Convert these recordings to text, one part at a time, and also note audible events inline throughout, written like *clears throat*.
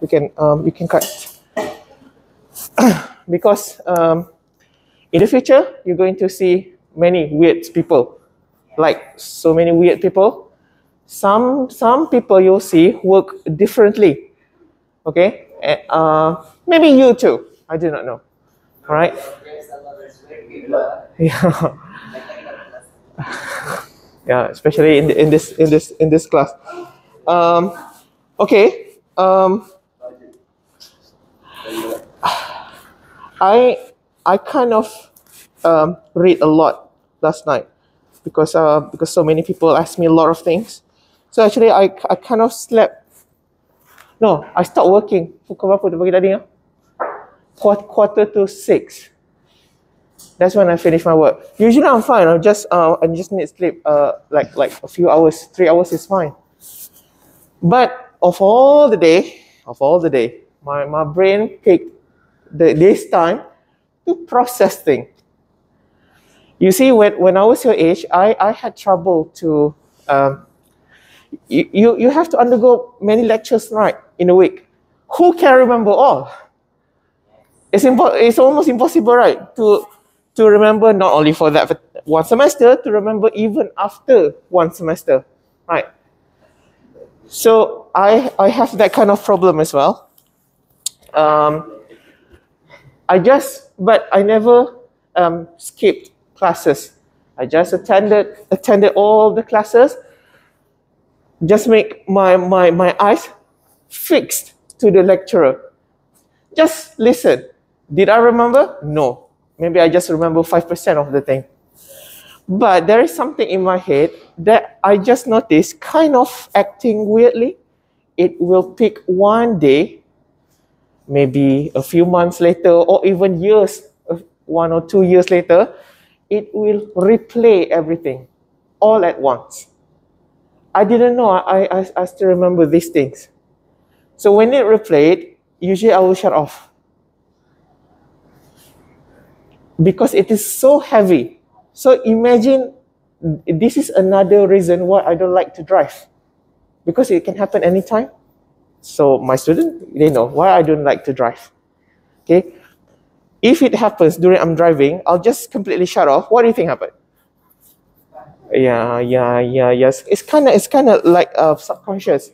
we can um, we can cut *coughs* because um, in the future you're going to see many weird people, like so many weird people. Some some people you'll see work differently. Okay, uh, maybe you too. I do not know. All right. *laughs* Yeah. *laughs* yeah, especially in, the, in this in this in this class. Um, okay. Um, I I kind of um, read a lot last night because uh, because so many people asked me a lot of things. So actually, I I kind of slept. No, I stopped working. Tadi? Quarter to six. That's when I finish my work. Usually I'm fine. I just uh, I just need sleep. Uh, like like a few hours, three hours is fine. But of all the day, of all the day, my, my brain picked the this time to process things. You see, when, when I was your age, I, I had trouble to um, you, you you have to undergo many lectures right in a week. Who can remember all? It's impo- it's almost impossible, right? To to remember not only for that one semester, to remember even after one semester, right? So I I have that kind of problem as well. Um, I just but I never um, skipped classes. I just attended attended all the classes. Just make my my my eyes fixed to the lecturer. Just listen. Did I remember? No. Maybe I just remember 5% of the thing. But there is something in my head that I just noticed kind of acting weirdly. It will pick one day, maybe a few months later, or even years, uh, one or two years later, it will replay everything all at once. I didn't know, I, I, I still remember these things. So when it replayed, usually I will shut off. Because it is so heavy. So imagine this is another reason why I don't like to drive. Because it can happen anytime. So my student, they know why I don't like to drive. Okay. If it happens during I'm driving, I'll just completely shut off. What do you think happened? Yeah, yeah, yeah, yes. It's kind of, it's kind of like uh, subconscious.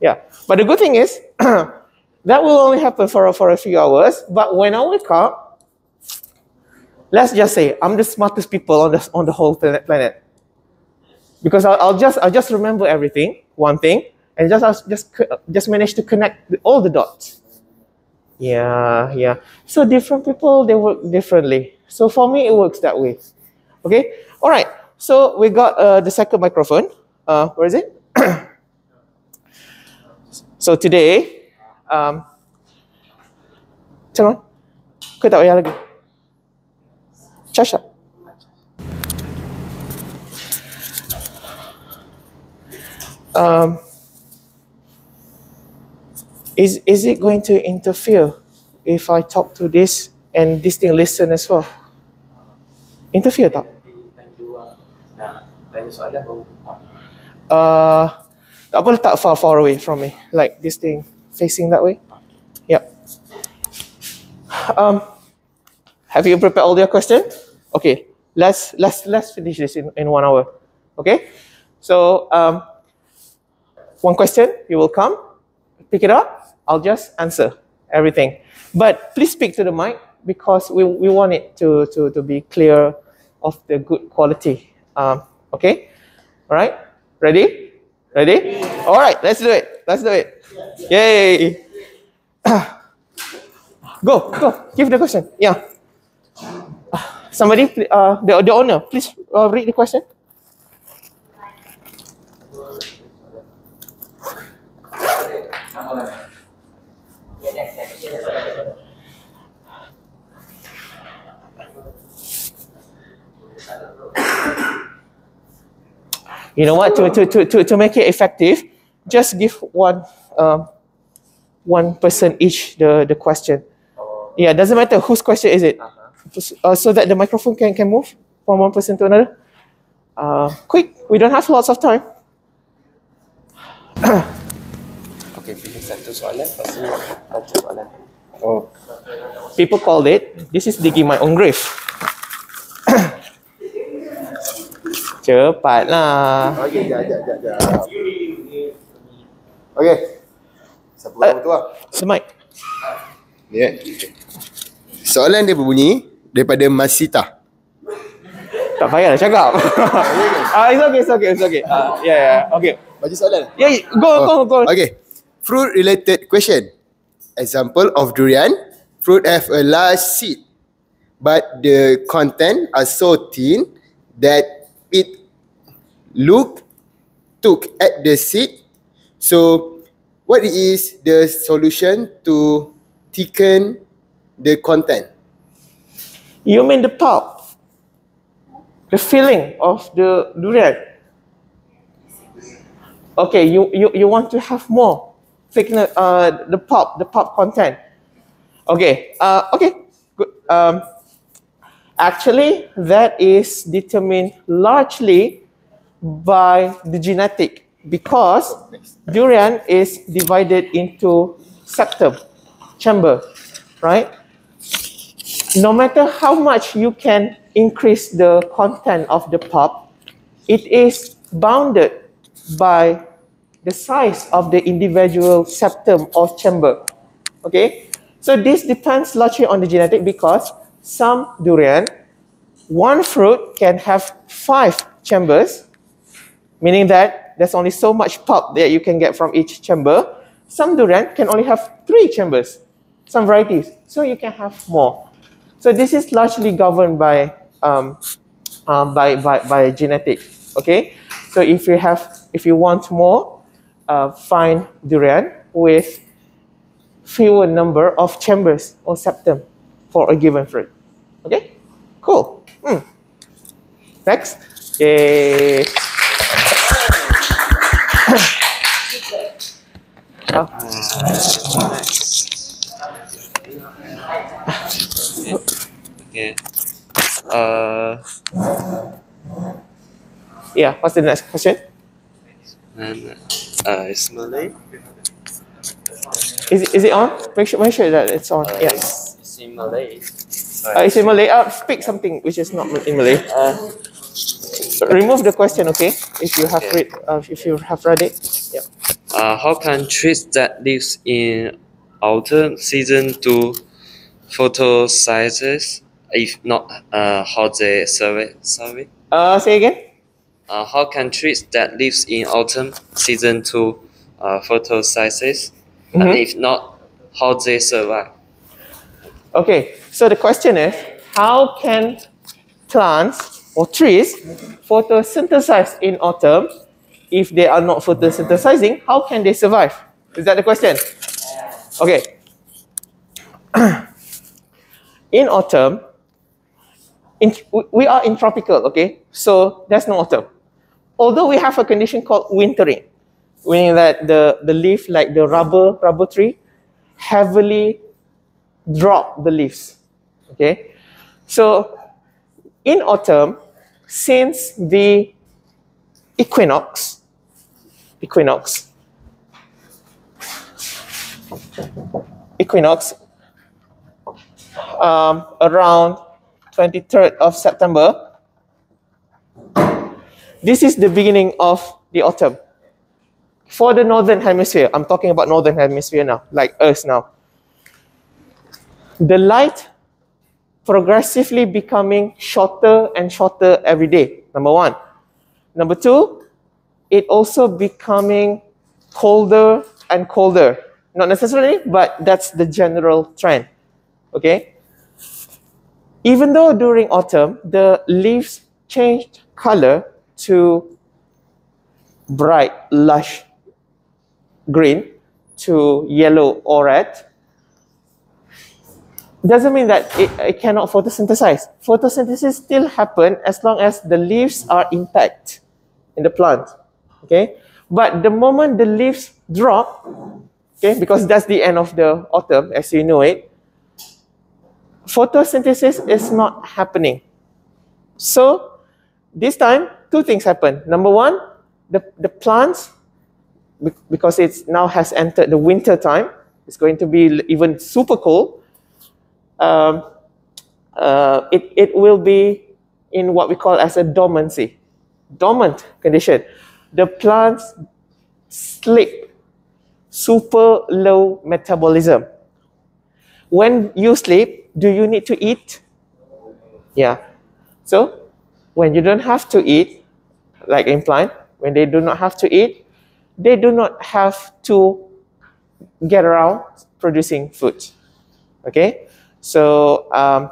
Yeah. But the good thing is, *clears throat* that will only happen for, for a few hours. But when I wake up, let's just say I'm the smartest people on the, on the whole planet. Because I'll, I'll just I'll just remember everything, one thing, and just just just manage to connect all the dots. Yeah, yeah. So different people they work differently. So for me it works that way. Okay. All right. So we got uh, the second microphone. Uh, where is it? *coughs* so today, um, turn on. Kau tak lagi. Charge. Um, is is it going to interfere if I talk to this and this thing listen as well? Interfere tak? Uh, tak apa far far away from me, like this thing facing that way. Yep. Um, have you prepared all your questions? Okay, let's let's let's finish this in, in one hour. Okay, so um, one question you will come, pick it up. I'll just answer everything, but please speak to the mic because we, we want it to, to, to be clear of the good quality. Um, okay, all right. Ready? Ready? All right, let's do it. Let's do it. Yay. *coughs* go, go. Give the question. Yeah. Somebody, uh, the, the owner, please uh, read the question. You know what? To, to, to, to, to make it effective, just give one um, one person each the, the question. Yeah, doesn't matter whose question is it. Uh, so that the microphone can, can move from one person to another. Uh, quick, we don't have lots of time. Okey, pilih satu soalan, lepas tu soalan. Oh. People called it, this is digging my own grave. Cepatlah. Okey, jap, jap, jap, jap. Okey. Siapa Eh. uh, tu lah? Semai. Ni kan? Soalan dia berbunyi daripada Masita. Tak payah lah cakap. *laughs* Ah, it's okay, it's okay, it's okay. Ah, yeah, yeah, okay. Baca soalan. Yeah, yeah, go, go, go. Okay. Fruit related question. Example of durian. Fruit have a large seed, but the content are so thin that it look took at the seed. So, what is the solution to thicken the content? You mean the pulp? The filling of the durian? Okay, you, you, you want to have more thickness, uh, the pulp, the pulp content. Okay, uh, okay, good. Um, actually, that is determined largely by the genetic because durian is divided into septum, chamber, right? no matter how much you can increase the content of the pulp, it is bounded by the size of the individual septum or chamber. Okay, so this depends largely on the genetic because some durian, one fruit can have five chambers, meaning that there's only so much pulp that you can get from each chamber. Some durian can only have three chambers, some varieties, so you can have more. So this is largely governed by um, uh, by, by by genetic. Okay, so if you have if you want more, uh, find durian with fewer number of chambers or septum for a given fruit. Okay, cool. Hmm. Next, Yay. Oh, *coughs* Okay. Uh, yeah. What's the next question? and, uh, it's Malay. Is it, is it on? Make sure make sure that it's on. Uh. It's, it's in Malay. Uh, it's in Malay. Uh, speak something which is not in Malay. Uh, Remove the question, okay? If you have read, uh, if you have read it. Yeah. uh, how can trees that lives in autumn season do photosynthesis if not uh, how they survey survey? Uh, say again. Uh, how can trees that lives in autumn season to uh, photosynthesis and Mhm. if not how they survive? Okay. So the question is, how can plants or trees photosynthesize in autumn? If they are not photosynthesizing, how can they survive? Is that the question? Okay. *clears throat* in autumn, in, we- are in tropical, okay? So there's no autumn. Although we have a condition called wintering, meaning that the, the leaf, like the rubber, rubber tree, heavily drop the leaves. Okay? So in autumn, since the equinox, equinox, equinox, um, around 23rd of September, this is the beginning of the autumn. For the northern hemisphere, I'm talking about northern hemisphere now, like Earth now. The light progressively becoming shorter and shorter every day. Number one. Number two, it also becoming colder and colder. Not necessarily, but that's the general trend. Okay? Even though during autumn the leaves changed color to bright, lush green to yellow or red, doesn't mean that it, it cannot photosynthesize. Photosynthesis still happen as long as the leaves are intact in the plant. Okay, but the moment the leaves drop, okay, because that's the end of the autumn as you know it, photosynthesis is not happening. So this time, two things happen. Number one, the, the plants because it now has entered the winter time. It's going to be even super cold. Um, uh, it, it will be in what we call as a dormancy, dormant condition. The plants sleep, super low metabolism. When you sleep, do you need to eat? Yeah. So when you don't have to eat, like in plant, when they do not have to eat, they do not have to get around producing food. Okay? So um,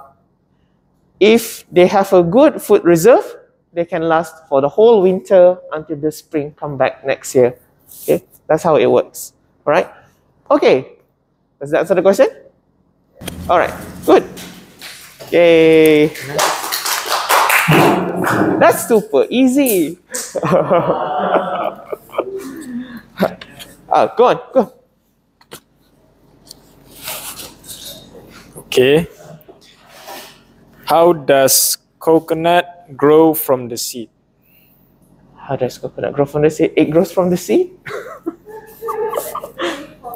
if they have a good food reserve, they can last for the whole winter until the spring come back next year. Okay? That's how it works. All right? Okay. Does that answer the question? All right. Good. Yay. That's super easy. *laughs* Ah, go on, go on. Okay. How does coconut grow from the seed? How does coconut grow from the seed? It grows from the seed? *laughs* from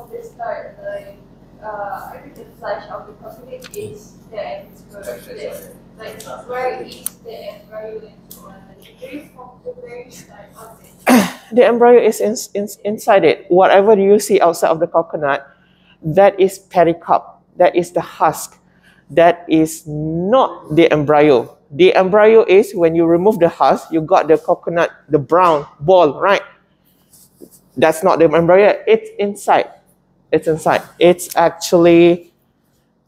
the start, like, uh, I think the flash of the coconut is the embryo. Like, where is the embryo and so on. Very from very start *coughs* the embryo is in, in, inside it. Whatever you see outside of the coconut, that is pericarp. That is the husk. That is not the embryo. The embryo is when you remove the husk, you got the coconut, the brown ball, right? That's not the embryo. It's inside. It's inside. It's actually,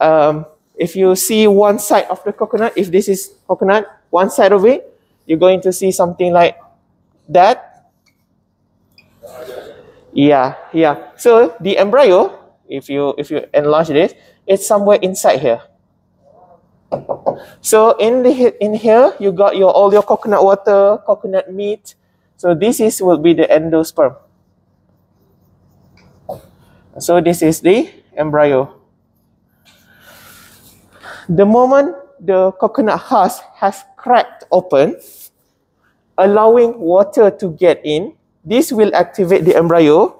um, if you see one side of the coconut, if this is coconut, one side of it, you're going to see something like that yeah, yeah. So the embryo, if you if you enlarge this, it's somewhere inside here. So in the in here, you got your all your coconut water, coconut meat. So this is will be the endosperm. So this is the embryo. The moment the coconut husk has cracked open, allowing water to get in, this will activate the embryo.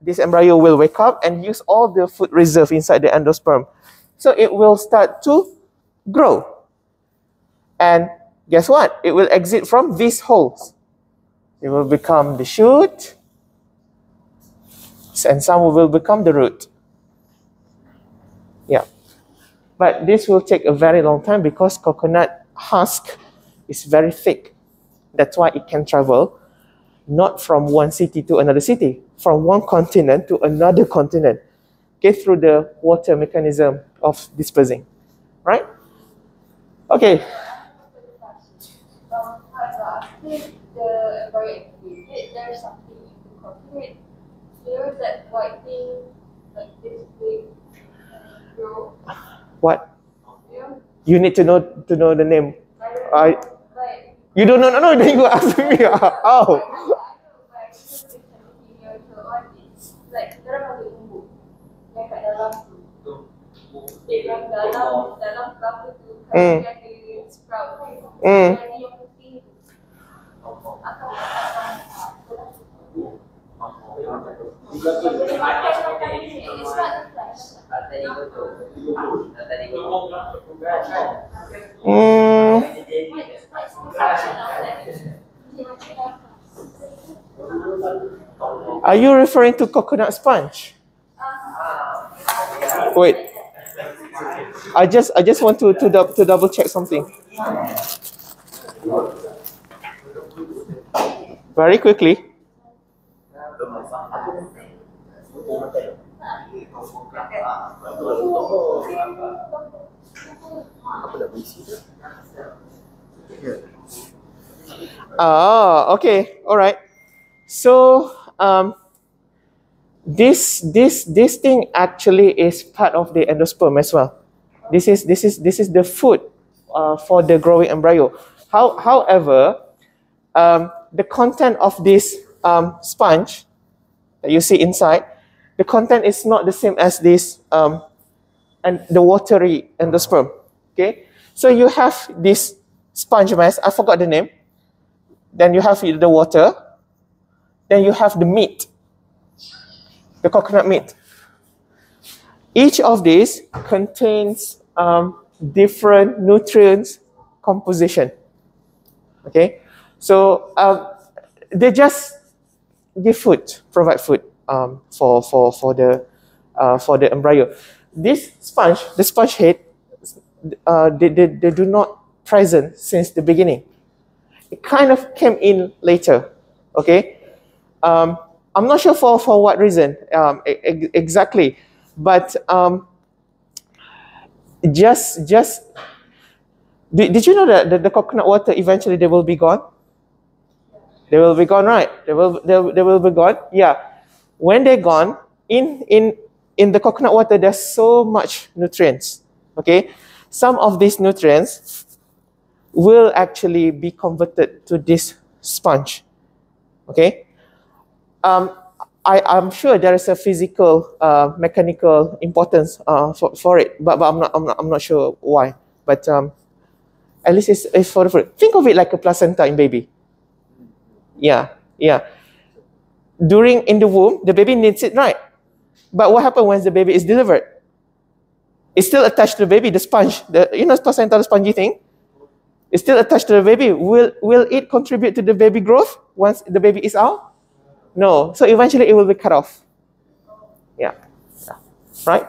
This embryo will wake up and use all the food reserve inside the endosperm. So it will start to grow. And guess what? It will exit from these holes. It will become the shoot, and some will become the root. Yeah. But this will take a very long time because coconut husk is very thick. That's why it can travel not from one city to another city, from one continent to another continent, okay, through the water mechanism of dispersing, right? Okay, what? You need to know to know the name. I you don't know, no, no, then *laughs* you ask me. How? *laughs* Oh. I know, but it's just something here to on it. Like, dorang ada umbu yang kat are you referring to coconut sponge? Wait. I just I just want to to, dou- to double check something. Very quickly. Oh, okay, all right. So, um, this this this thing actually is part of the endosperm as well. This is this is this is the food uh, for the growing embryo. How, however, um, the content of this um, sponge that you see inside, the content is not the same as this um, and the watery endosperm. Okay, so you have this sponge mass. I forgot the name. Then you have the water. Then you have the meat. The coconut meat. Each of these contains um, different nutrients composition. Okay, so um, they just give food, provide food um, for for for the uh, for the embryo. This sponge, the sponge head, uh, they, they, they do not present since the beginning. It kind of came in later. Okay, um, I'm not sure for for what reason um, e- exactly, but um, just just did, did you know that the, the coconut water eventually they will be gone? They will be gone, right? They will they, they will be gone. Yeah. When they're gone, in in in the coconut water there's so much nutrients. Okay, some of these nutrients will actually be converted to this sponge. Okay. Um, I, I'm sure there is a physical, uh, mechanical importance uh, for, for it, but, but I'm, not, I'm, not, I'm not sure why. But um, at least it's, it's for the fruit. Think of it like a placenta in baby. Yeah, yeah. During in the womb, the baby needs it, right? But what happens when the baby is delivered? It's still attached to the baby, the sponge, the you know placenta, the spongy thing. It's still attached to the baby. Will will it contribute to the baby growth once the baby is out? No. So eventually it will be cut off. Yeah. yeah. Right?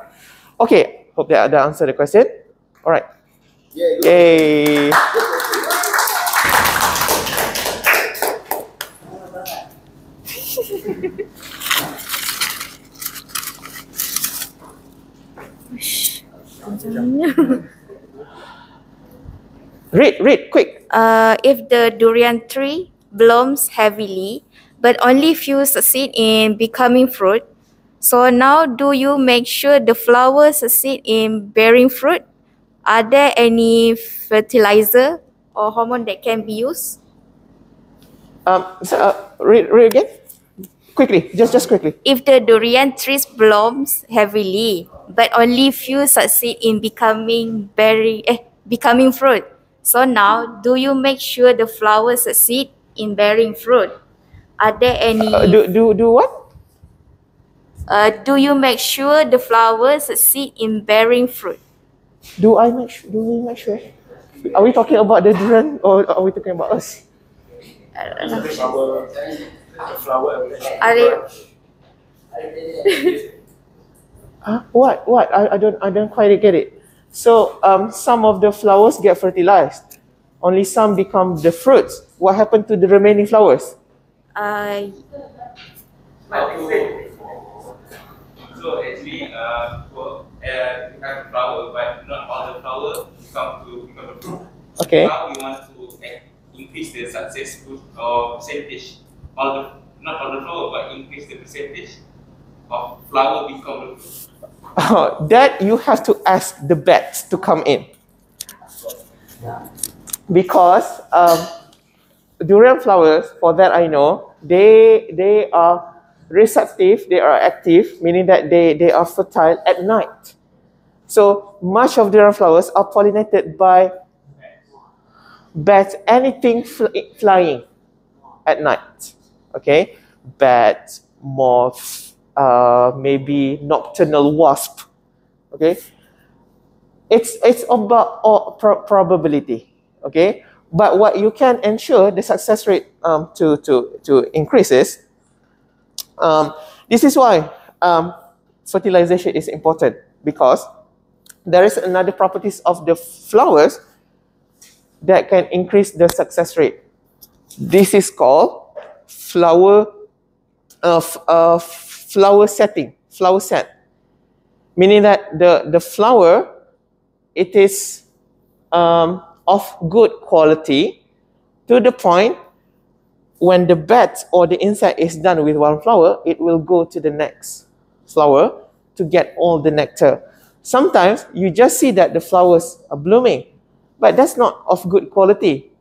Okay. Hope that, that answered the question. All right. Yeah. Yay. *laughs* Read, read, quick. Uh, if the durian tree blooms heavily, but only few succeed in becoming fruit, so now do you make sure the flowers succeed in bearing fruit? Are there any fertilizer or hormone that can be used? Um, so, uh, read, read again. Quickly, just just quickly. If the durian trees blooms heavily, but only few succeed in becoming berry, eh, becoming fruit. So now, do you make sure the flowers succeed in bearing fruit? Are there any? Uh, do do do what? Uh, do you make sure the flowers succeed in bearing fruit? Do I make sure? Do we make sure? Are we talking about the durian or are we talking about us? Are they, *laughs* Huh? What? What? I, I don't I don't quite get it. So um, some of the flowers get fertilized. Only some become the fruits. What happened to the remaining flowers? Uh, So actually, uh, for, uh, we have flower, but not all the flower come to become a fruit. Okay. Now we want to uh, increase the successful or percentage, all the not all the flower, but increase the percentage of flower become a fruit. that you have to ask the bats to come in. Because um, durian flowers, for that I know, they they are receptive, they are active, meaning that they, they are fertile at night. So much of durian flowers are pollinated by bats, anything fl- flying at night. Okay, bats, moths, uh, maybe nocturnal wasp. Okay, it's it's about all pro- probability. Okay, but what you can ensure the success rate um, to to to increases. Um, this is why um, fertilization is important because there is another properties of the flowers that can increase the success rate. This is called flower uh, uh, flower setting, flower set, meaning that the, the flower it is um, of good quality to the point when the bat or the insect is done with one flower, it will go to the next flower to get all the nectar. Sometimes you just see that the flowers are blooming, but that's not of good quality.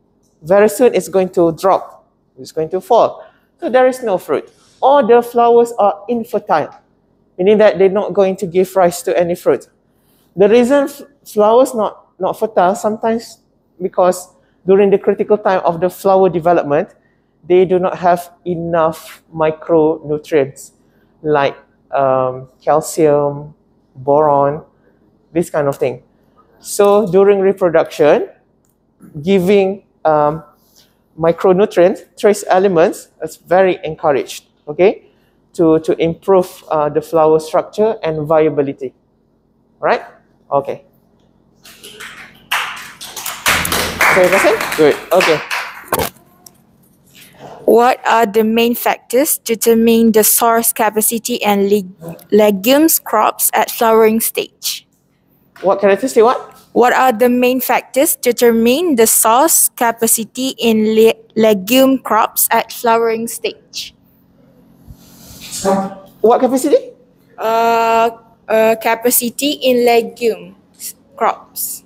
Very soon it's going to drop, it's going to fall. So there is no fruit. Or the flowers are infertile, meaning that they're not going to give rise to any fruit. The reason flowers not, not fertile sometimes because during the critical time of the flower development, they do not have enough micronutrients like um, calcium, boron, this kind of thing. So during reproduction, giving um, micronutrients, trace elements, is very encouraged. Okay, to to improve uh, the flower structure and viability. Right? Okay. Okay, question? Good. Okay. What are the main factors determining the source capacity and leg- legumes crops at flowering stage? What characteristic? What? What are the main factors determining the source capacity in le- legume crops at flowering stage? What capacity? Uh, uh, capacity in legume crops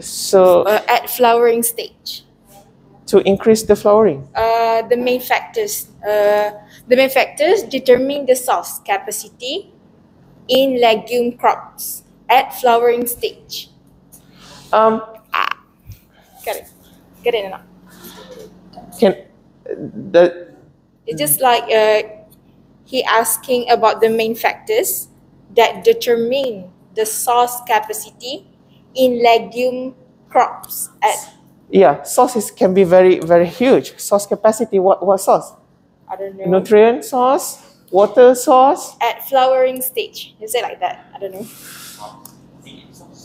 So uh, at flowering stage. to increase the flowering. Uh, the main factors. Uh, the main factors determine the source capacity in legume crops at flowering stage. Um, Got it. Get it or not? can the It's just like uh, he asking about the main factors that determine the source capacity in legume crops at yeah sources can be very very huge. Source capacity. What what source? I don't know Nutrient source, water source. at flowering stage. Is it like that? I don't know.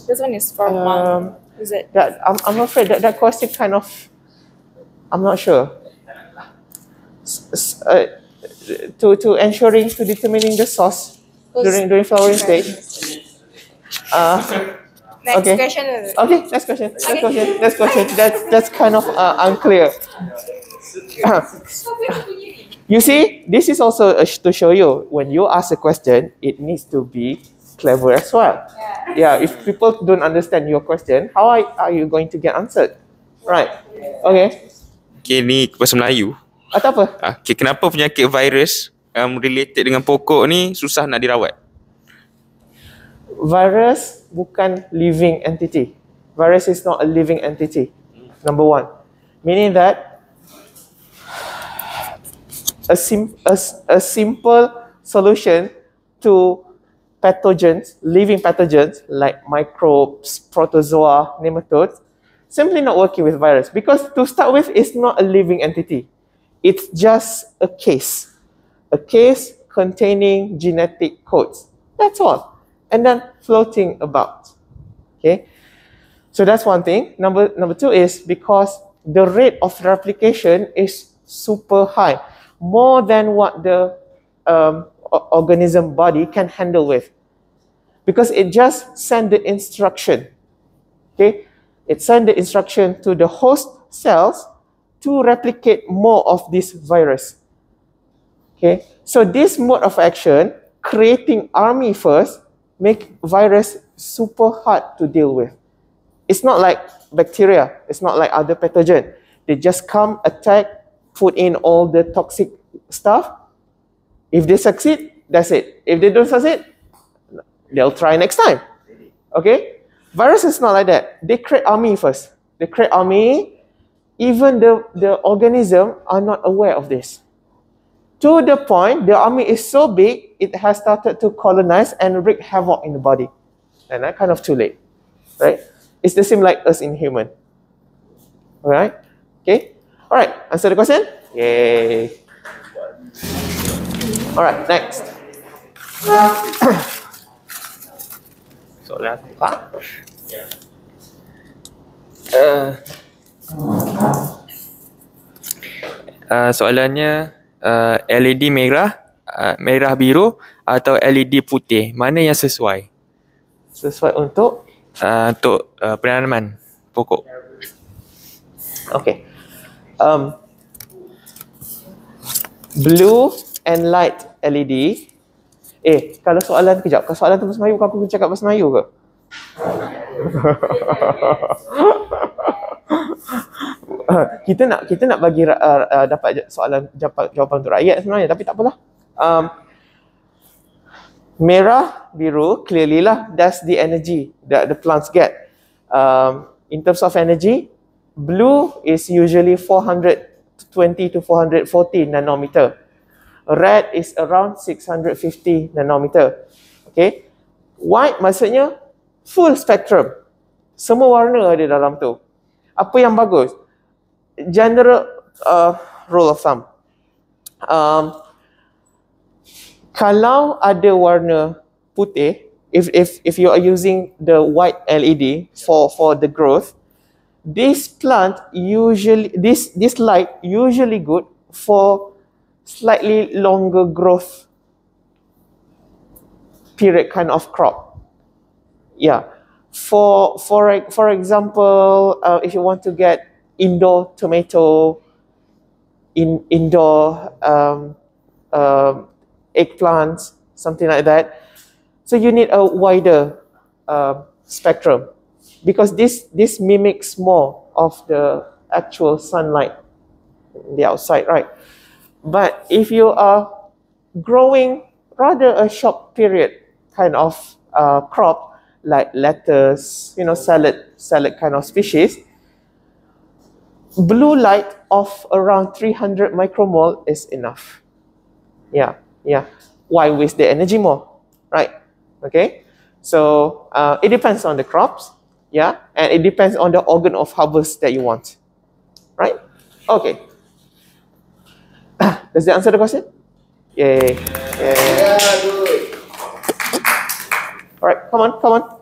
This one is for Um, month. Is it? That I'm I'm afraid that that question kind of. I'm not sure. S- uh, to to ensuring to determining the source during during flowering stage. Uh, Next okay. question. Okay, next question. Next Okay. question. Next question. That's that's kind of uh, unclear. *coughs* you see, this is also uh, to show you when you ask a question, it needs to be clever as well. Yeah. yeah if people don't understand your question, how are, are you going to get answered? Right. Okay. Okay, ni bahasa Melayu. Atau apa? Ah, Okay, kenapa penyakit virus um, related dengan pokok ni susah nak dirawat? Virus bukan living entity. Virus is not a living entity. Number one, meaning that a, sim- a, a simple solution to pathogens, living pathogens like microbes, protozoa, nematodes, simply not working with virus because to start with, it's not a living entity. It's just a case, a case containing genetic codes. That's all, and then floating about. Okay, so that's one thing. Number number two is because the rate of replication is super high, more than what the um, organism body can handle with, because it just send the instruction. Okay, it send the instruction to the host cells to replicate more of this virus. Okay, so this mode of action, creating army first, make virus super hard to deal with. It's not like bacteria. It's not like other pathogen. They just come, attack, put in all the toxic stuff. If they succeed, that's it. If they don't succeed, they'll try next time. Okay? Virus is not like that. They create army first. They create army. Even the, the organism are not aware of this. To the point, the army is so big, it has started to colonize and wreak havoc in the body. And that kind of too late. Right? It's the same like us in human. Alright? Okay? Alright, answer the question? Yay. Alright, next. *coughs* Soalan apa? Uh, uh, soalannya uh, LED merah, uh, merah biru atau LED putih? Mana yang sesuai Sesuai untuk uh, untuk uh, penanaman pokok? Okay. Um, blue and light LED. Eh, kalau soalan kejap, kalau soalan tu bahasa Melayu, kau aku cakap bahasa Melayu ke? *laughs* *coughs* kita nak kita nak bagi uh, uh, dapat soalan jawapan, jawapan untuk rakyat sebenarnya tapi tak apalah. Um, merah, biru, clearly lah that's the energy that the plants get. Um, in terms of energy, blue is usually 420 to 440 nanometer. Red is around 650 nanometer. Okay. White maksudnya full spectrum. Semua warna ada dalam tu. Apa yang bagus? General uh, rule of thumb. Um, kalau ada warna putih, if if if you are using the white LED for for the growth, this plant usually this this light usually good for slightly longer growth period kind of crop. Yeah. For for for example, uh, if you want to get indoor tomato, in indoor um, um, eggplants, something like that. So you need a wider uh, spectrum because this this mimics more of the actual sunlight the outside, right? But if you are growing rather a short period kind of uh, crop like lettuce, you know, salad salad kind of species, blue light of around 300 micromole is enough. Yeah, yeah. Why waste the energy more, right? Okay. So uh, it depends on the crops, yeah, and it depends on the organ of harvest that you want, right? Okay. *coughs* Does that answer the question? Yay. Yeah, good. All right, come on, come on.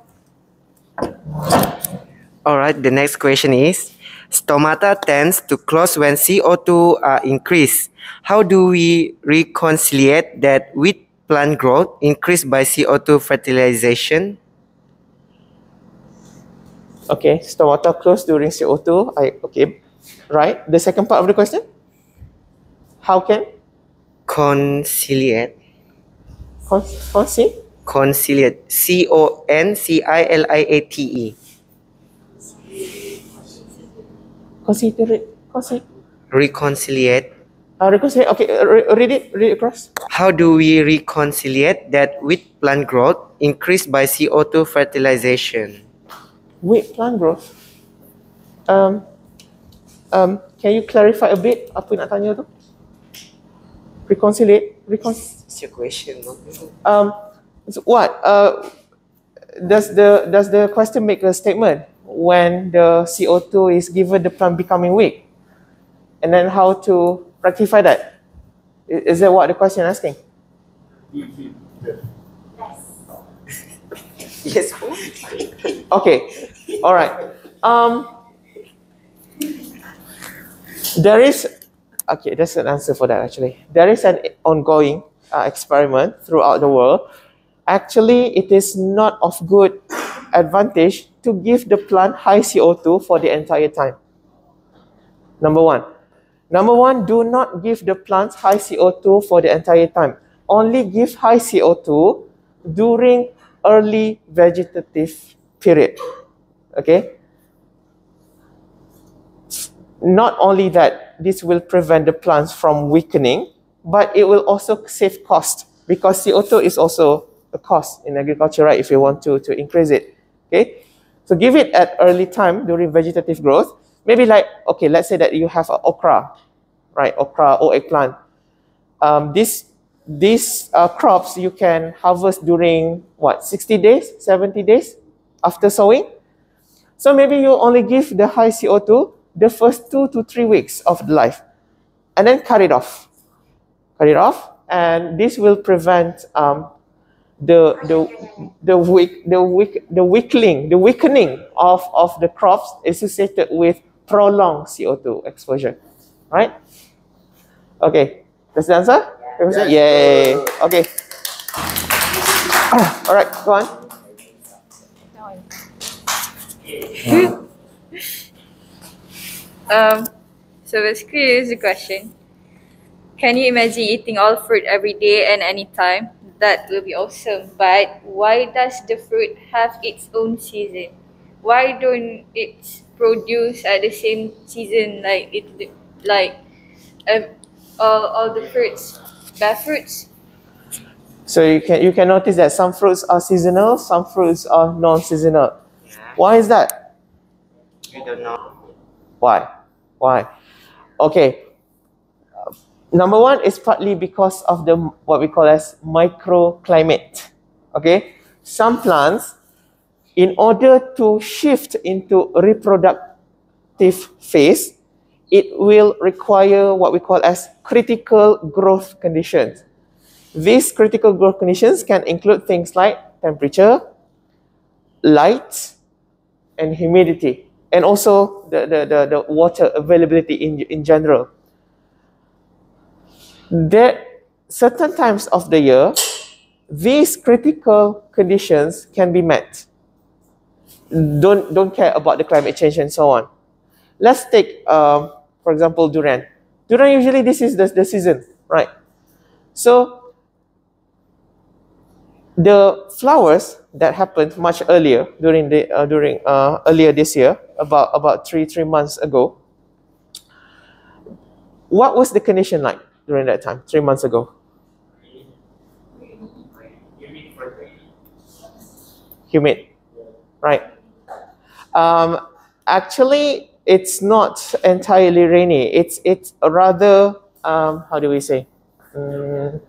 All right, the next question is Stomata tends to close when CO2 are increased. How do we reconcile that with plant growth increased by CO2 fertilization? Okay, stomata close during CO2. I okay, right. The second part of the question. How can Conciliate. con consi Conciliate. C O N C I L I A T E. consider it consi Reconciliate. uh, reconcile. Okay, uh, re- read it. Read it across. How do we reconciliate that with plant growth increased by CO2 fertilization? Wait, plant growth. Um, um, can you clarify a bit apa nak tanya tu? Reconciliate, recon. What's your question? Um, so what? Uh, does the does the question make a statement when the CO2 is given the plant becoming weak, and then how to rectify that? Is that what the question asking? Yes. Yes. *laughs* Okay, all right. Um, there is okay. There's an answer for that actually. There is an ongoing uh, experiment throughout the world. Actually, it is not of good advantage to give the plant high CO2 for the entire time. Number one. Number one, do not give the plants high CO2 for the entire time. Only give high CO2 during early vegetative period. Okay? Not only that, this will prevent the plants from weakening, but it will also save cost because CO2 is also a cost in agriculture, right? If you want to, to increase it. Okay? So give it at early time during vegetative growth. Maybe like, okay, let's say that you have a okra, right? Okra or eggplant. Um, this these uh, crops you can harvest during what 60 days 70 days after sowing so maybe you only give the high co2 the first two to three weeks of life and then cut it off cut it off and this will prevent um, the the the weak the weak the weakling the weakening of of the crops associated with prolonged co2 exposure right okay that's the answer Yes. Yay. Okay. All right, go on. Um, so basically, here's the question: Can you imagine eating all fruit every day and anytime? That will be awesome. But why does the fruit have its own season? Why don't it produce at the same season like it like uh, all all the fruits, bad fruits? So you can you can notice that some fruits are seasonal, some fruits are non-seasonal. Why is that? I don't know. Why? Why? Okay. Number one is partly because of the what we call as microclimate. Okay, some plants, in order to shift into reproductive phase, it will require what we call as critical growth conditions. These critical growth conditions can include things like temperature, light, and humidity, and also the, the, the, the water availability in, in general. There certain times of the year, these critical conditions can be met. Don't, don't care about the climate change and so on. Let's take, um, for example, durian. Durian usually this is the, the season, right? So the flowers that happened much earlier during the uh, during uh, earlier this year, about about three three months ago. What was the condition like during that time, three months ago? Humid, right? Um, actually, it's not entirely rainy. It's it's rather um, how do we say? Mm,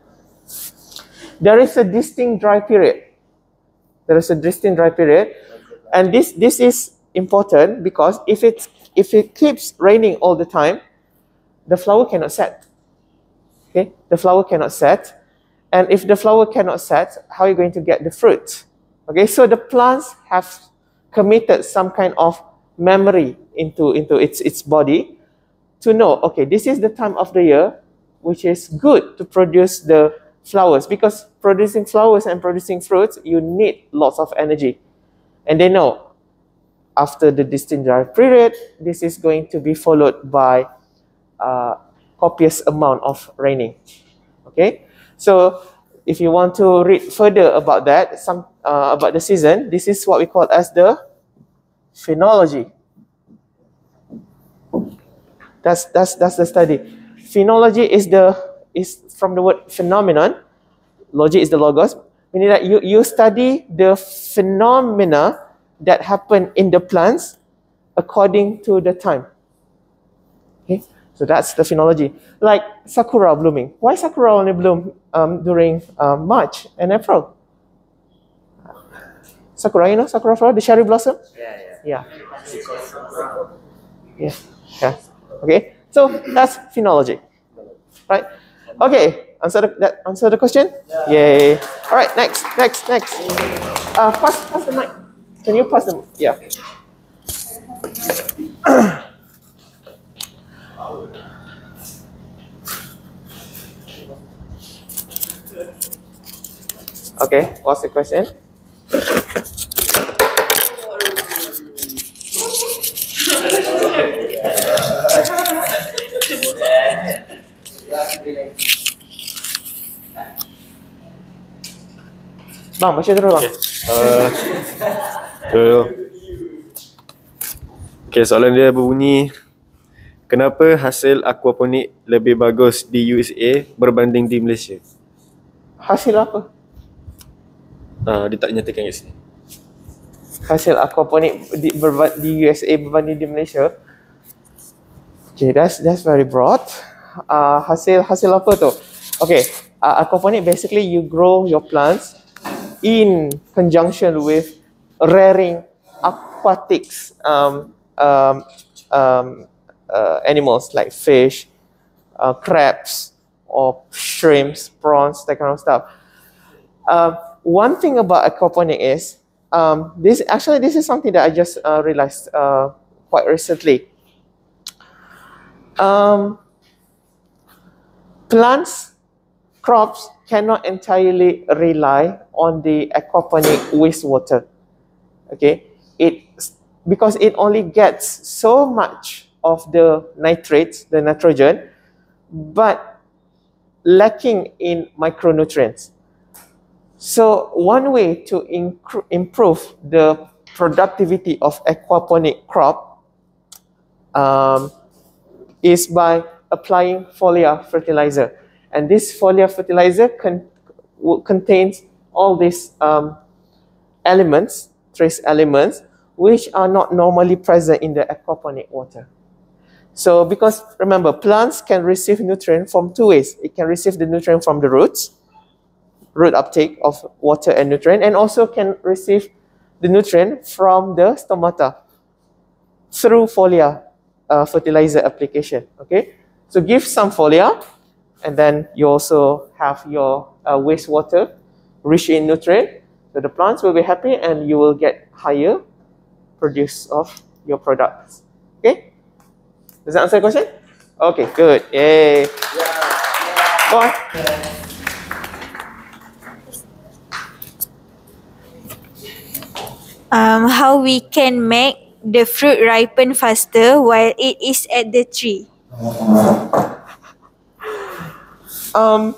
there is a distinct dry period. There is a distinct dry period, and this this is important because if it's if it keeps raining all the time, the flower cannot set. Okay, the flower cannot set, and if the flower cannot set, how are you going to get the fruit? Okay, so the plants have committed some kind of memory into into its its body to know okay this is the time of the year which is good to produce the flowers. Because producing flowers and producing fruits you need lots of energy. And they know after the distinct dry period this is going to be followed by uh, copious amount of raining okay so if you want to read further about that some uh, about the season this is what we call as the phenology. That's that's that's the study. Phenology is the is from the word phenomenon. Logic is the logos, meaning that you, you study the phenomena that happen in the plants according to the time. Okay, so that's the phenology. Like sakura blooming. Why sakura only bloom um, during uh, March and April? Sakura, you know sakura flower, the cherry blossom. Yeah, yeah. Yeah. Yeah. Yeah. Okay. So that's phenology. Right? Okay. Answer the, that answer the question? Yay. All right, next, next, next. Uh pass pass the mic. Can you pass the yeah. *clears throat* Okay, what's the question? Bang, baca terus bang. Uh, dulu. Okay, soalan dia berbunyi Kenapa hasil aquaponik lebih bagus di USA berbanding di Malaysia? Hasil apa? Uh, dia tak nyatakan kat sini. Hasil aquaponik di, berba, di USA berbanding di Malaysia. Okay, that's that's very broad. Uh, hasil hasil apa tu? Okay, uh, aquaponik basically you grow your plants in conjunction with rearing aquatics um, um, um, uh, animals like fish, uh, crabs, or shrimps, prawns, that kind of stuff. Uh, one thing about aquaponic is um, this. Actually, this is something that I just uh, realized uh, quite recently. Um, plants, crops cannot entirely rely on the aquaponic wastewater. Okay, it because it only gets so much of the nitrates, the nitrogen, but lacking in micronutrients. So one way to improve the productivity of aquaponic crop um, is by applying foliar fertilizer. And this foliar fertilizer con- contains all these um, elements, trace elements, which are not normally present in the aquaponic water. So because remember, plants can receive nutrient from two ways. It can receive the nutrient from the roots, root uptake of water and nutrient, and also can receive the nutrient from the stomata through foliar uh, fertilizer application. Okay, so give some foliar, and then you also have your uh, wastewater rich in nutrient. So the plants will be happy, and you will get higher produce of your products. Okay, does that answer the question? Okay, good. Yay. Go on. Um, how we can make the fruit ripen faster while it is at the tree? Um,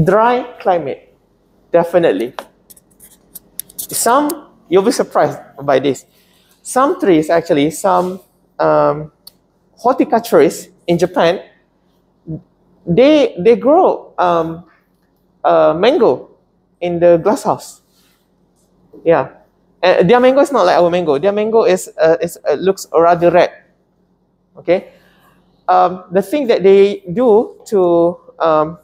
dry climate, definitely. Some you'll be surprised by this. Some trees, actually, some um, horticulturists in Japan, they they grow um, uh, mango in the glass house. Yeah, and their mango is not like our mango. Their mango is uh, is uh, looks rather red. Okay, um, the thing that they do to um,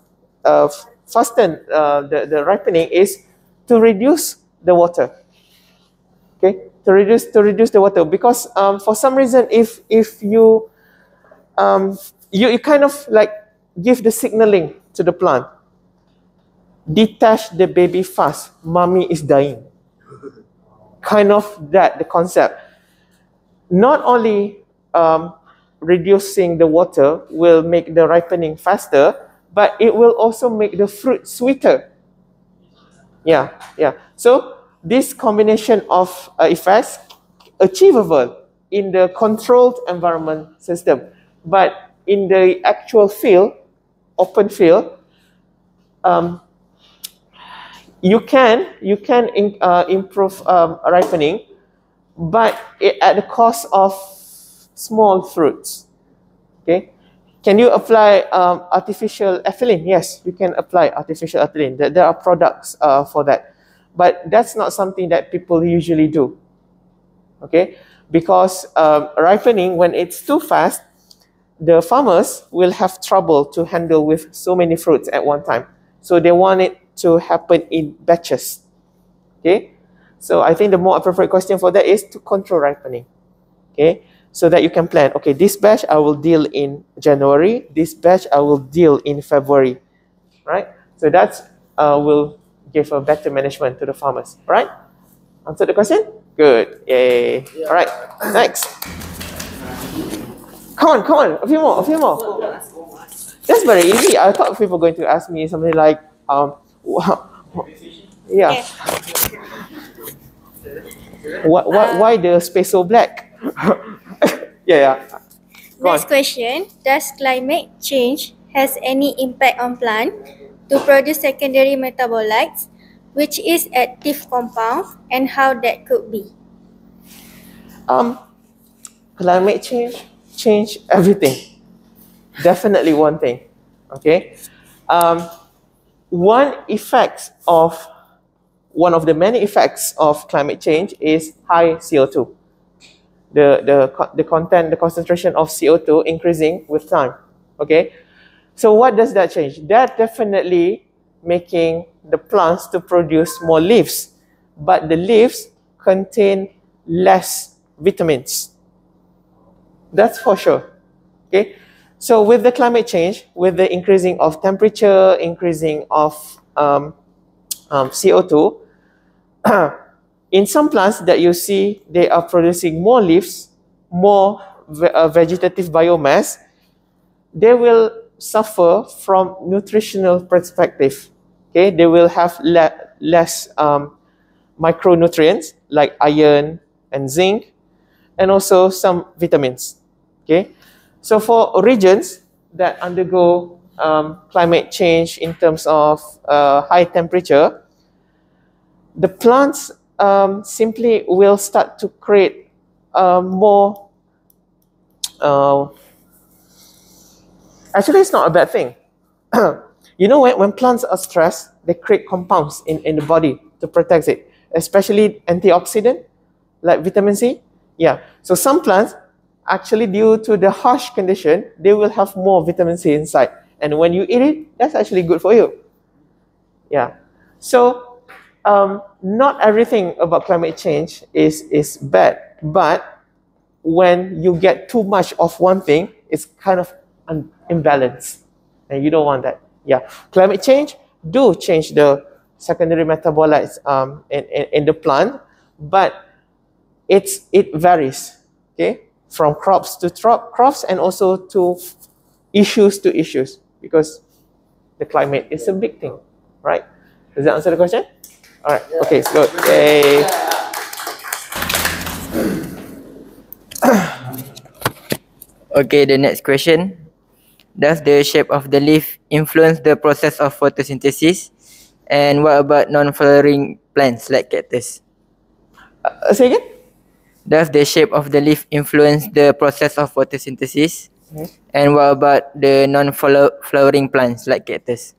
uh, fasten uh, the the ripening is to reduce the water. To reduce to reduce the water. Because um, for some reason if if you um, you you kind of like give the signaling to the plant detach the baby fast mommy is dying. *laughs* Kind of that the concept. Not only um, reducing the water will make the ripening faster but it will also make the fruit sweeter. Yeah yeah. So this combination of uh, effects achievable in the controlled environment system but in the actual field open field um, you can you can in, uh, improve um, ripening but it, at the cost of small fruits. Okay? Can you apply um, artificial ethylene? Yes you can apply artificial ethylene. There, there are products uh, for that but that's not something that people usually do. Okay? Because um, ripening when it's too fast the farmers will have trouble to handle with so many fruits at one time. So they want it to happen in batches. Okay? So i think the more appropriate question for that is to control ripening. Okay? So that you can plan okay this batch i will deal in january this batch i will deal in february. Right? So that's uh, will give a better management to the farmers. Right answer the question? Good. Yay. All right next. Come on come on. A few more a few more. That's very easy. I thought people were going to ask me something like um wow. *laughs* yeah. What, what, why the space so black? *laughs* Yeah yeah. Go on. Next question, does climate change has any impact on plant to produce secondary metabolites, which is active compound, and how that could be? um climate change change everything. Definitely one thing okay? Um one effect of one of the many effects of climate change is high co2 the the the content the concentration of co2 increasing with time okay so what does that change? That definitely making the plants to produce more leaves but the leaves contain less vitamins. That's for sure okay? So with the climate change with the increasing of temperature increasing of um, um, co2 *clears throat* in some plants that you see they are producing more leaves more ve- uh, vegetative biomass they will suffer from nutritional perspective okay they will have le- less um, micronutrients like iron and zinc and also some vitamins okay so for regions that undergo um, climate change in terms of uh, high temperature the plants um, simply will start to create uh, more. Uh, actually, it's not a bad thing. *clears throat* you know, when, when plants are stressed, they create compounds in, in the body to protect it, especially antioxidant like vitamin C. Yeah. So some plants, actually due to the harsh condition, they will have more vitamin C inside. And when you eat it, that's actually good for you. Yeah. So um, not everything about climate change is, is bad, but when you get too much of one thing, it's kind of un- imbalanced. And you don't want that. Yeah. Climate change do change the secondary metabolites um, in, in, in the plant, but it's, it varies, okay, from crops to tro- crops and also to issues to issues because the climate is a big thing, right? Does that answer the question? All right, okay, good. Yay. *coughs* Okay, the next question. Does the shape of the leaf influence the process of photosynthesis? And what about non-flowering plants like cactus? Uh, say again? Does the shape of the leaf influence the process of photosynthesis? Mhm. And what about the non-flowering plants like cactus?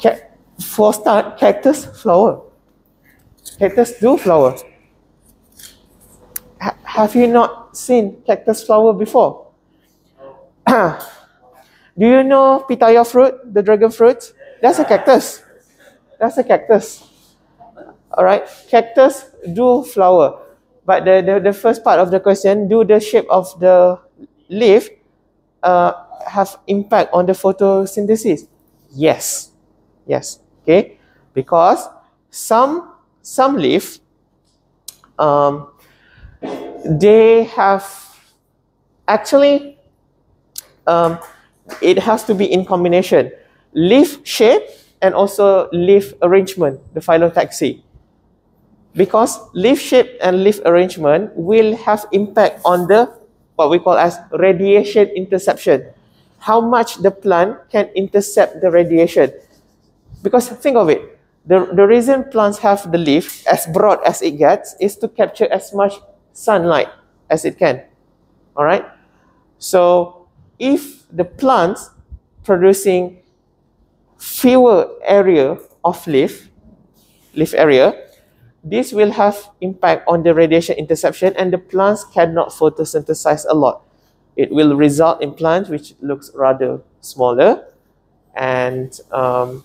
Ca- for start, cactus flower. Cactus do flower. Ha- have you not seen cactus flower before? *coughs* do you know pitaya fruit, the dragon fruit? That's a cactus. That's a cactus. All right, cactus do flower, but the, the, the first part of the question, do the shape of the leaf uh, have impact on the photosynthesis? Yes, yes. Okay, because some some leaf, um, they have actually um, it has to be in combination leaf shape and also leaf arrangement, the phyllotaxy. Because leaf shape and leaf arrangement will have impact on the what we call as radiation interception. How much the plant can intercept the radiation. Because think of it, the, the reason plants have the leaf as broad as it gets is to capture as much sunlight as it can. All right? So if the plants producing fewer area of leaf, leaf area, this will have impact on the radiation interception and the plants cannot photosynthesize a lot. It will result in plants which looks rather smaller and um,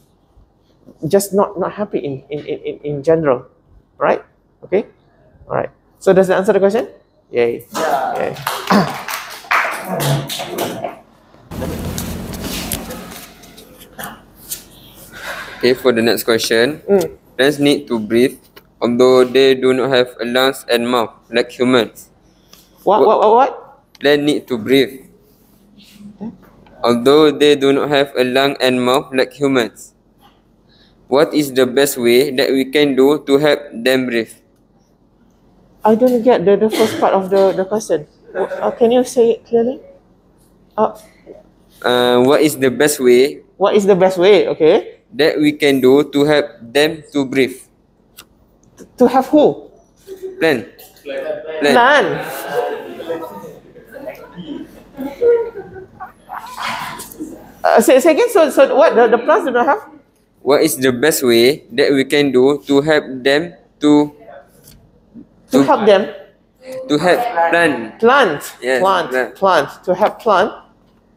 just not, not happy in, in, in, in general, right? Okay? All right. So does that answer the question? Yay. Yay. *clears throat* Okay, for the next question. Mm. Plants need to breathe, although they do not have a lungs and mouth like humans. What, what, what, what? Plants need to breathe, although they do not have a lung and mouth like humans. What is the best way that we can do to help them breathe? I don't get the, the first part of the, the question. Uh, can you say it clearly? Uh, Uh, what is the best way what is the best way, okay? that we can do to help them to breathe? To have who? Plant. Plant. Uh, say, say again, so, so what, the, the plants do not have? What is the best way that we can do to help them to To help them? To help plant Plant. Yes, plant. plant. Plant. To help plant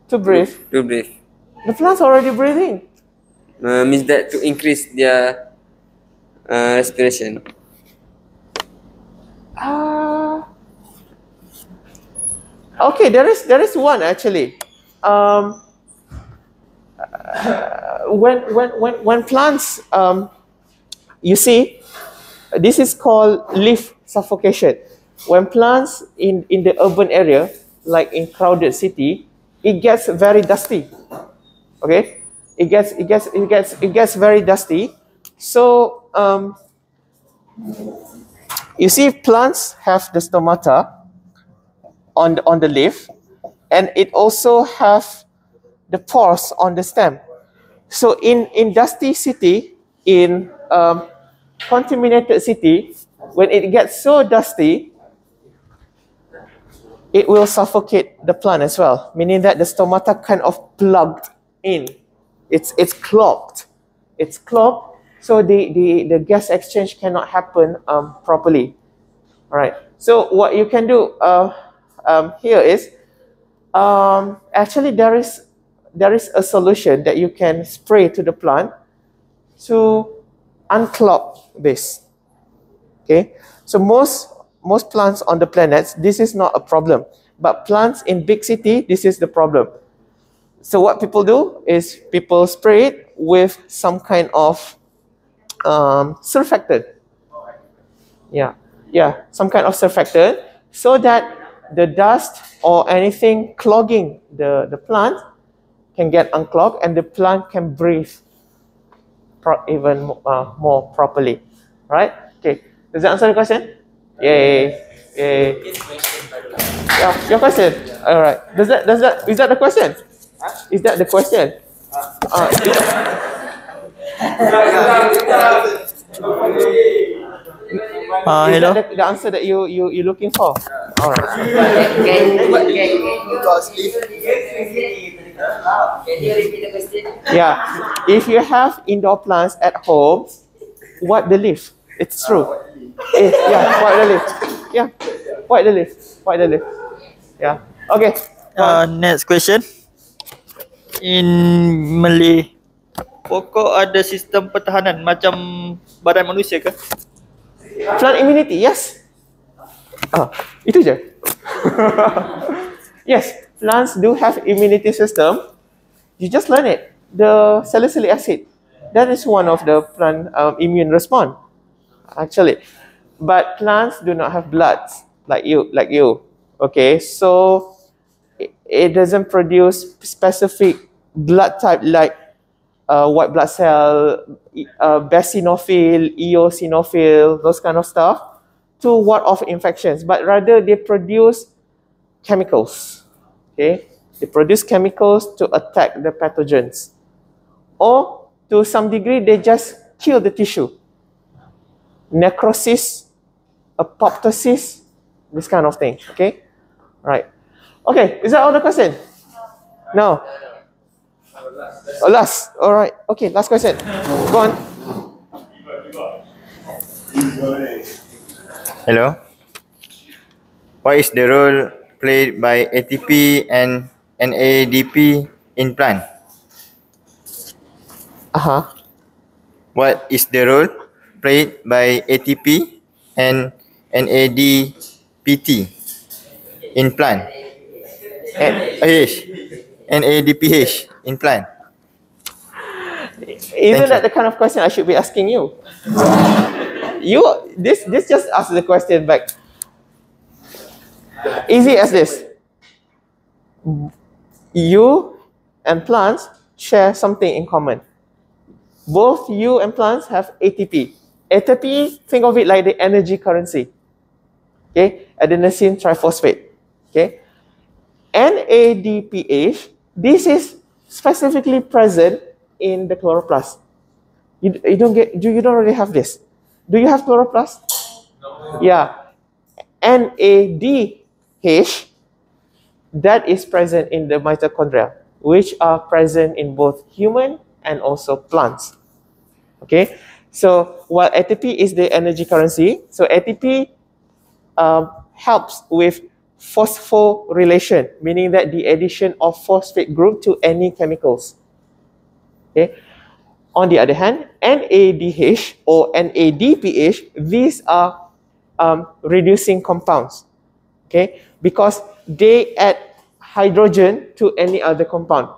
to breathe. to breathe? The plant's already breathing. Uh, means that to increase their uh, respiration. Ah. okay, there is there is one actually. Um, uh, when when when when plants, um, you see, this is called leaf suffocation. When plants in in the urban area, like in crowded city, it gets very dusty. Okay, it gets it gets it gets it gets very dusty. So um, you see, plants have the stomata on the, on the leaf, and it also have the pores on the stem. So in in dusty city, in um, contaminated city, when it gets so dusty, it will suffocate the plant as well, meaning that the stomata kind of plugged in. It's it's clogged. It's clogged, so the, the, the gas exchange cannot happen um, properly. All right. So what you can do uh, um, here is um, actually there is there is a solution that you can spray to the plant to unclog this. Okay. So most most plants on the planet, this is not a problem. But plants in big city, this is the problem. So what people do is people spray it with some kind of um, surfactant. Yeah, yeah, some kind of surfactant so that the dust or anything clogging the, the plant can get unclogged and the plant can breathe even uh, more properly. Right? Okay. Does that answer the question? Yay. Yay. Yeah, your question. All right. Does that does that is that the question? Is that the question? Uh, Uh, is hello. the, the answer that you you you looking for? All right. Yeah. If you have indoor plants at home, wipe the leaf. It's true. Eh, yeah, wipe the leaf. Yeah. Wipe the leaf. Wipe the leaf. Yeah. Okay. Uh, next question. In Malay, pokok ada sistem pertahanan macam badan manusia ke? Plant immunity, yes. Ah, itu je. *laughs* yes, plants do have immunity system. You just learn it. The salicylic acid, that is one of the plant um, immune response, actually. But plants do not have blood like you, like you. Okay, so it, it doesn't produce specific blood type like uh, white blood cell, uh, eosinophil, those kind of stuff to ward off infections, but rather they produce chemicals. Okay, they produce chemicals to attack the pathogens, or to some degree they just kill the tissue. Necrosis, apoptosis, this kind of thing. Okay, right. Okay, is that all the question? No. Oh, last. All right. Okay, last question. Go on. Hello. What is the role played by ATP and NADP in plant? Uh-huh. What is the role played by ATP and NADPT in plant? NADPH. NADPH in plant. Isn't that the kind of question I should be asking you? *laughs* you this this just ask the question back. Easy as this. You and plants share something in common. Both you and plants have ATP. ATP, think of it like the energy currency. Okay, adenosine triphosphate. Okay, NADPH, this is specifically present in the chloroplast. You, you don't get do you don't really have this. Do you have chloroplast? No. Yeah. NADH that is present in the mitochondria, which are present in both human and also plants. Okay, so while ATP is the energy currency, so ATP um, helps with phosphorylation, meaning that the addition of phosphate group to any chemicals. Okay. On the other hand, NADH or NADPH, these are um, reducing compounds. Okay, because they add hydrogen to any other compound.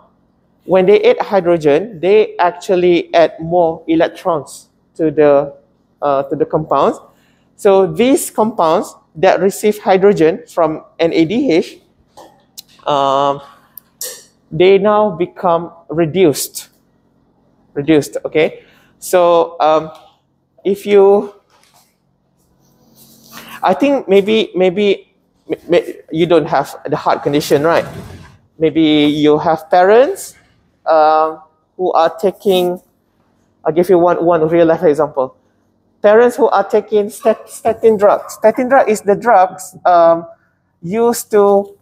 When they add hydrogen, they actually add more electrons to the uh, to the compounds. So these compounds that receive hydrogen from NADH, um, they now become reduced. Reduced, okay? So um, if you, I think maybe maybe you don't have the heart condition, right? Maybe you have parents uh, who are taking. I'll give you one one real life example parents who are taking stat- statin drugs. Statin drug is the drugs um, used to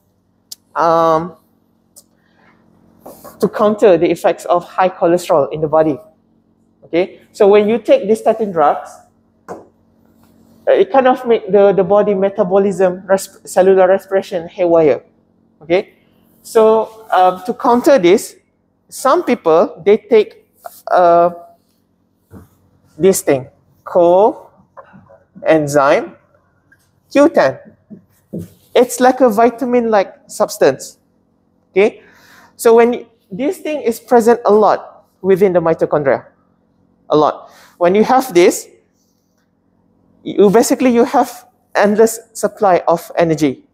um, to counter the effects of high cholesterol in the body. Okay, so when you take these statin drugs, it kind of make the, the body metabolism, resp- cellular respiration haywire. Okay, so um, to counter this, some people they take uh, this thing, coenzyme Q10. It's like a vitamin-like substance. Okay, so when this thing is present a lot within the mitochondria, a lot. When you have this, you basically you have endless supply of energy,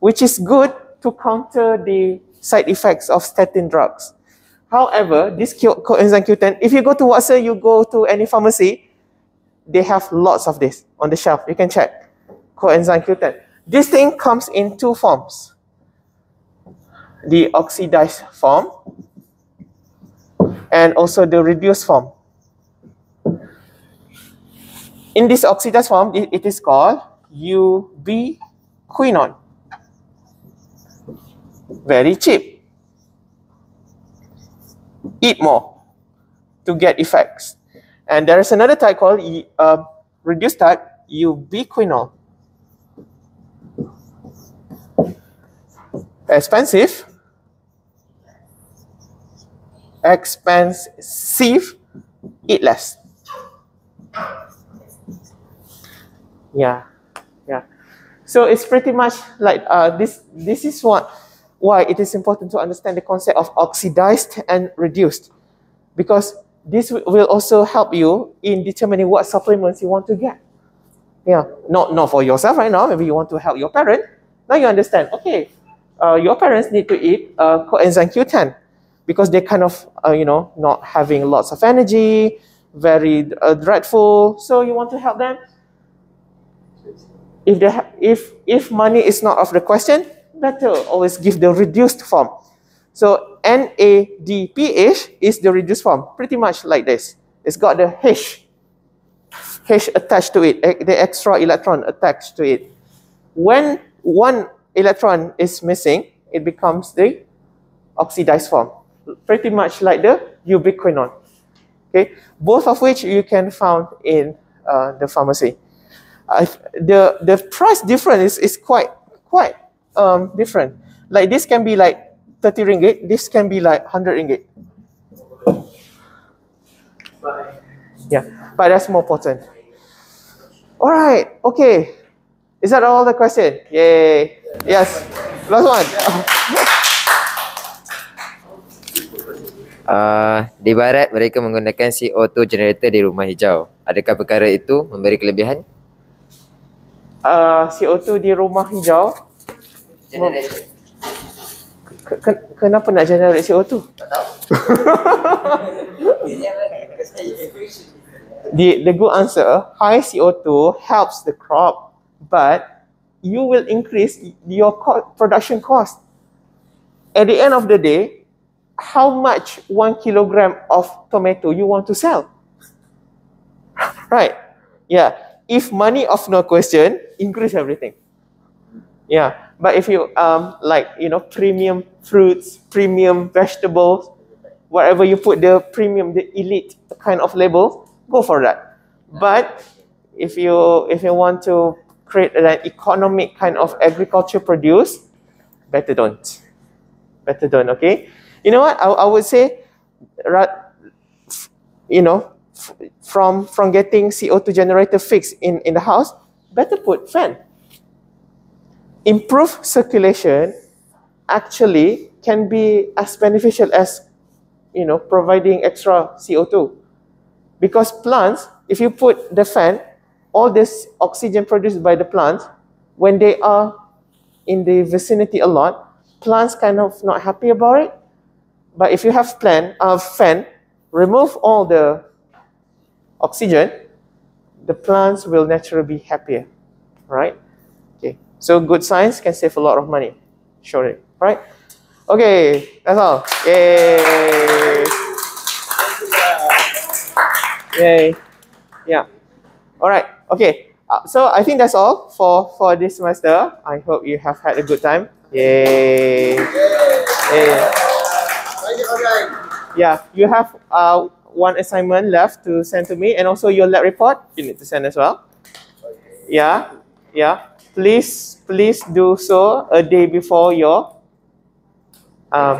which is good to counter the side effects of statin drugs. However, this coenzyme Q10, if you go to Watson, you go to any pharmacy, they have lots of this on the shelf. You can check coenzyme Q10. This thing comes in two forms. The oxidized form and also the reduced form. In this oxidized form, it, is called ubiquinone. Very cheap. Eat more to get effects. And there is another type called uh, reduced type, ubiquinol. Expensive. Expensive. Eat less. Yeah, yeah. So it's pretty much like uh, this. This is what why it is important to understand the concept of oxidized and reduced, because this will also help you in determining what supplements you want to get. Yeah, not not for yourself right now. Maybe you want to help your parent. Now you understand. Okay, uh, your parents need to eat uh, coenzyme Q10 because they're kind of uh, you know not having lots of energy, very uh, dreadful. So you want to help them if they if if money is not of the question, better always give the reduced form. So NADPH is the reduced form, pretty much like this. It's got the H, H attached to it, the extra electron attached to it. When one electron is missing, it becomes the oxidized form, pretty much like the ubiquinone. Okay, both of which you can find in uh, the pharmacy uh, the the price difference is, is quite quite um, different. Like this can be like 30 ringgit, this can be like 100 ringgit. Yeah, but that's more potent. All right, okay. Is that all the question? Yay. Yes. Last one. *laughs* Uh, di barat mereka menggunakan CO2 generator di rumah hijau. Adakah perkara itu memberi kelebihan? uh, CO2 di rumah hijau. Ke- kenapa nak generate CO2? *laughs* the, the good answer, high CO2 helps the crop, but you will increase your co- production cost. At the end of the day, how much one kilogram of tomato you want to sell? right? Yeah. If money of no question, increase everything. Yeah. But if you um like you know premium fruits, premium vegetables, whatever you put the premium, the elite kind of label, go for that. But if you if you want to create an economic kind of agriculture produce, better don't. Better don't. Okay. You know what? I, I would say, you know, from from getting CO2 generator fixed in in the house, better put fan. Improve circulation actually can be as beneficial as you know providing extra CO2 because plants if you put the fan all this oxygen produced by the plants when they are in the vicinity a lot plants kind of not happy about it. But if you have plan uh, fan remove all the oxygen the plants will naturally be happier right okay. So good science can save a lot of money. Sure right okay. That's all. Yay. Yay. Yeah. All right okay. Uh, so i think that's all for for this semester. I hope you have had a good time. Yay. Yay. Yeah. You have uh, one assignment left to send to me and also your lab report you need to send as well. Yeah, yeah. Please, please do so a day before your. Um,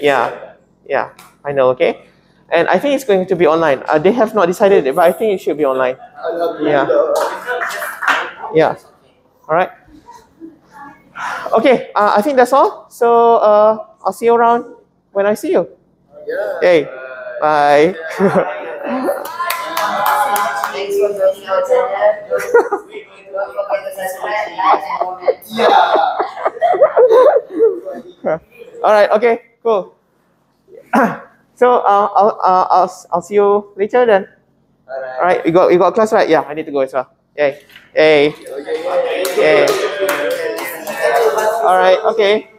yeah, yeah. I know. Okay, and I think it's going to be online. Uh, they have not decided it, but I think it should be online. Yeah. Yeah. All right. Okay. Uh, I think that's all. So uh, I'll see you around when I see you. Okay. Bye. *laughs* Thanks *laughs* *laughs* for joining our channel. Don't forget to subscribe, like, and *laughs* comment. All right. Okay. Cool. *coughs* so uh, I'll, uh, I'll I'll see you later then. All right. You got you got class right? Yeah. I need to go as well. Yay. Yay. Yay. All right. Okay.